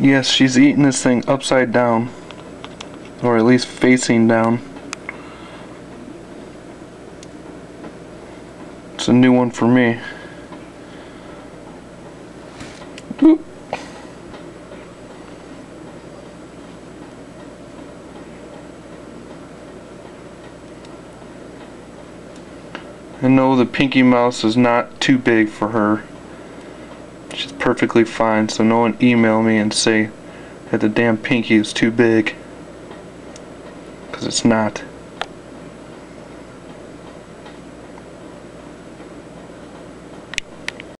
Yes, she's eating this thing upside down. Or at least facing down. It's a new one for me. I know the Pinky Mouse is not too big for her. Perfectly fine, so no one email me and say that the damn pinky is too big. Because it's not.